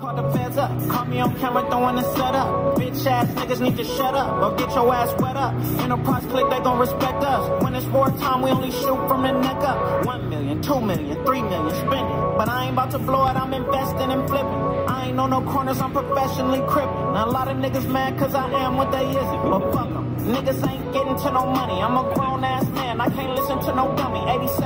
Call the feds up. call me on camera throwing the setup. Bitch ass niggas need to shut up or get your ass wet up. Enterprise click, they gon' respect us. When it's wartime, we only shoot from the neck up. One million, two million, three million, spend it. But I ain't about to blow it, I'm investing and flipping. I ain't on no corners, I'm professionally crippin'. Now a lot of niggas mad cause I am what they isn't. But fuck them. Niggas ain't getting to no money. I'm a grown ass man, I can't listen to no dummy. 87 SS with the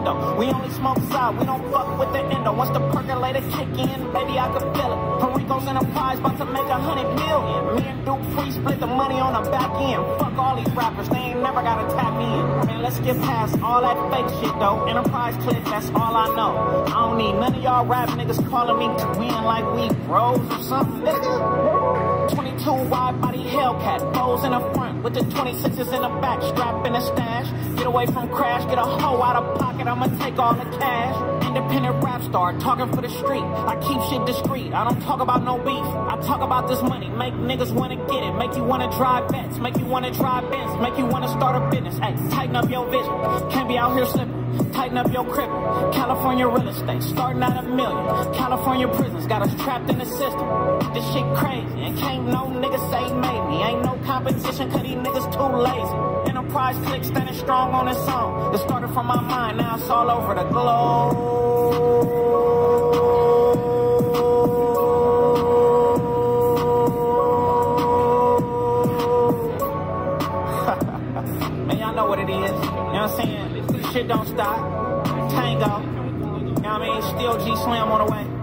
We only smoke side, we don't fuck with the endo. Once the percolator kick in, baby, I can feel it. Perico's Enterprise about to make a hundred million. Me and Duke Free split the money on the back end. Fuck all these rappers, they ain't never gotta tap me in. Man, let's get past all that fake shit though. Enterprise click, that's all I know. I don't need none of y'all rap niggas calling me twin like we bros or something, nigga. 22 wide body Hellcat, bows in the front with the 26s in the back, strap in the stash. Get away from crash, get a hoe out of pocket, I'ma take all the cash. Independent rap star, talking for the street. I keep shit discreet, I don't talk about no beef. I talk about this money, make niggas wanna get it, make you wanna drive bets, make you wanna drive Benz, make you wanna start a business. Hey, tighten up your vision, can't be out here slipping. Tighten up your crib. California real estate, starting at a million. California prisons got us trapped in the system. This shit crazy, and can't no nigga say made me. Ain't no competition, cause these niggas too lazy. Enterprise click standing strong on its own. It started from my mind, now it's all over the globe. What it is. You know what I'm saying? Shit don't stop. Tango. You know what I mean? Still G Slam on the way.